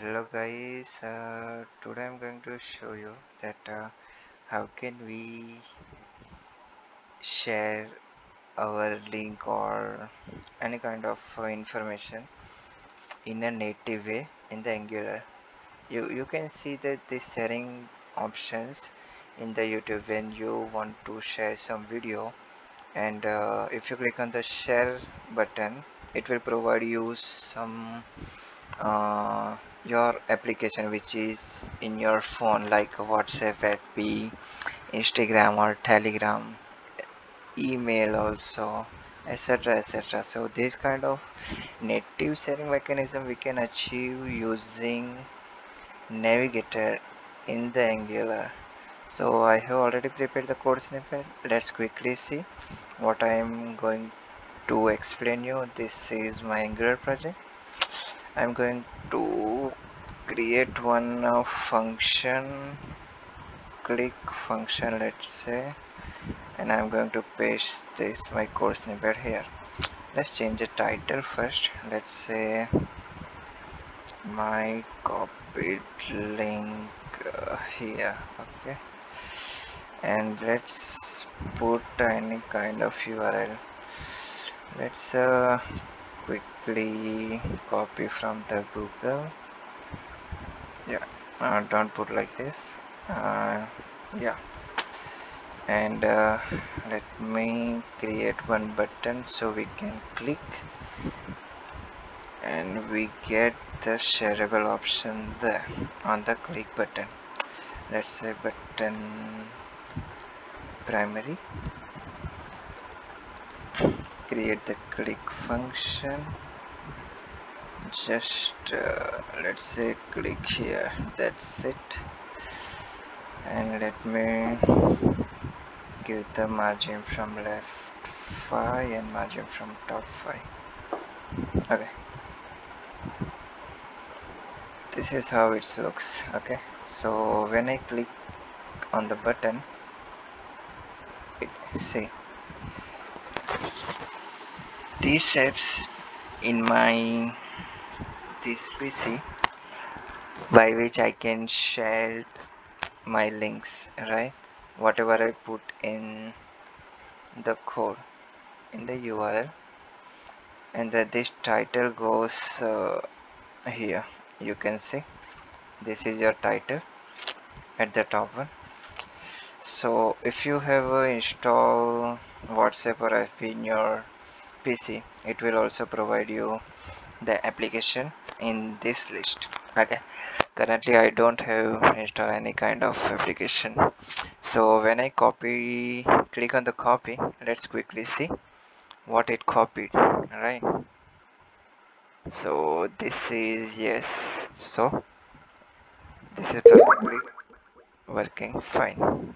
hello guys. Uh, today i'm going to show you that uh, how can we share our link or any kind of uh, information in a native way in the angular. You you can see that the sharing options in the youtube when you want to share some video. And uh, if you click on the share button it will provide you some uh, your application which is in your phone like whatsapp fb instagram or telegram email also etc etc so this kind of native sharing mechanism we can achieve using navigator in the angular. So i have already prepared the code snippet. Let's quickly see what i am going to explain you. This is my angular project. I'm going to create one uh, function click function let's say and I'm going to paste this my code snippet here. Let's change the title first. Let's say my copied link uh, here okay. And let's put any kind of URL let's uh, copy from the Google. Yeah uh, don't put like this. Uh, yeah. And uh, let me create one button so we can click. And we get the shareable option there on the click button. Let's say button primary. Create the click function just uh, let's say click here. That's it. And let me give the margin from left 5 and margin from top 5 okay. This is how it looks okay? So when I click on the button it, see these apps in my this PC by which I can share my links right? Whatever I put in the code in the URL and that this title goes uh, here. You can see. This is your title at the top one. So if you have uh, install WhatsApp or FB in your PC it will also provide you the application in this list. Okay. Currently I don't have installed any kind of application. So when I copy click on the copy let's quickly see what it copied right? So this is yes. So this is perfectly working fine.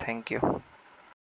Thank you